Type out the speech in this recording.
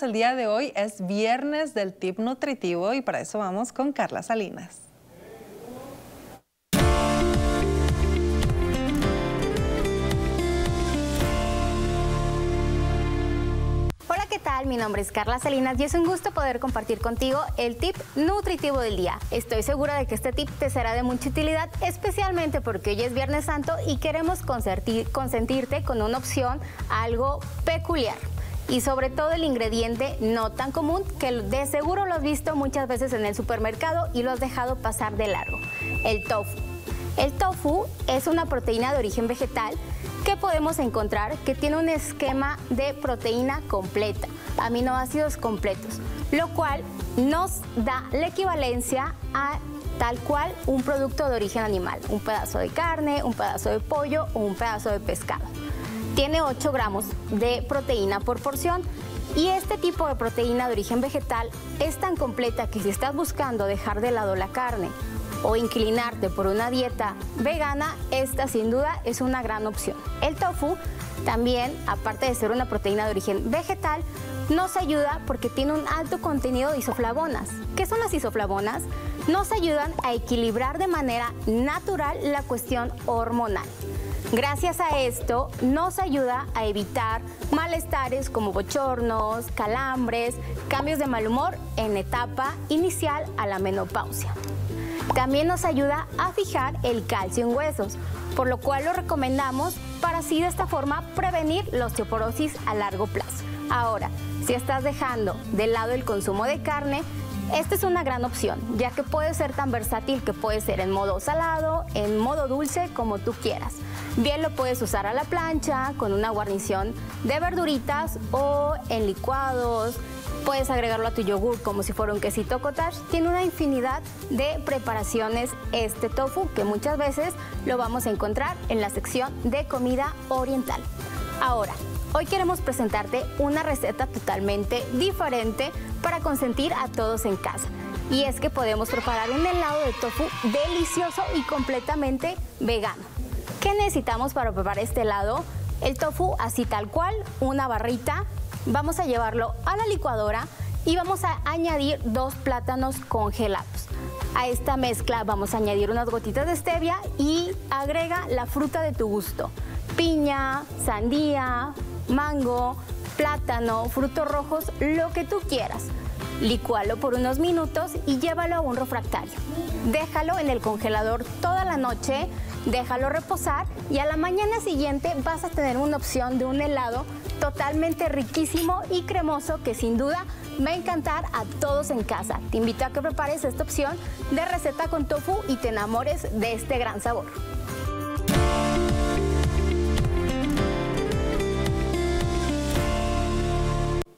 El día de hoy es viernes del tip nutritivo y para eso vamos con Carla Salinas. Hola, ¿qué tal? Mi nombre es Carla Salinas y es un gusto poder compartir contigo el tip nutritivo del día. Estoy segura de que este tip te será de mucha utilidad, especialmente porque hoy es Viernes Santo y queremos consentirte con una opción algo peculiar y sobre todo el ingrediente no tan común que de seguro lo has visto muchas veces en el supermercado y lo has dejado pasar de largo, el tofu. El tofu es una proteína de origen vegetal que podemos encontrar que tiene un esquema de proteína completa, aminoácidos completos, lo cual nos da la equivalencia a tal cual un producto de origen animal, un pedazo de carne, un pedazo de pollo o un pedazo de pescado. Tiene 8 gramos de proteína por porción y este tipo de proteína de origen vegetal es tan completa que si estás buscando dejar de lado la carne o inclinarte por una dieta vegana, esta sin duda es una gran opción. El tofu también, aparte de ser una proteína de origen vegetal, nos ayuda porque tiene un alto contenido de isoflavonas. ¿Qué son las isoflavonas? Nos ayudan a equilibrar de manera natural la cuestión hormonal. Gracias a esto nos ayuda a evitar malestares como bochornos, calambres, cambios de mal humor en etapa inicial a la menopausia. También nos ayuda a fijar el calcio en huesos, por lo cual lo recomendamos para así de esta forma prevenir la osteoporosis a largo plazo. Ahora, si estás dejando de lado el consumo de carne, esta es una gran opción, ya que puede ser tan versátil que puede ser en modo salado, en modo dulce, como tú quieras. Bien lo puedes usar a la plancha con una guarnición de verduritas o en licuados. Puedes agregarlo a tu yogur como si fuera un quesito cottage. Tiene una infinidad de preparaciones este tofu que muchas veces lo vamos a encontrar en la sección de comida oriental. Ahora, hoy queremos presentarte una receta totalmente diferente para consentir a todos en casa. Y es que podemos preparar un helado de tofu delicioso y completamente vegano. ¿Qué necesitamos para preparar este helado? El tofu así tal cual, una barrita. Vamos a llevarlo a la licuadora y vamos a añadir dos plátanos congelados. A esta mezcla vamos a añadir unas gotitas de stevia y agrega la fruta de tu gusto. Piña, sandía, mango, plátano, frutos rojos, lo que tú quieras. Licúalo por unos minutos y llévalo a un refractario. Déjalo en el congelador toda la noche déjalo reposar y a la mañana siguiente vas a tener una opción de un helado totalmente riquísimo y cremoso que sin duda va a encantar a todos en casa. Te invito a que prepares esta opción de receta con tofu y te enamores de este gran sabor.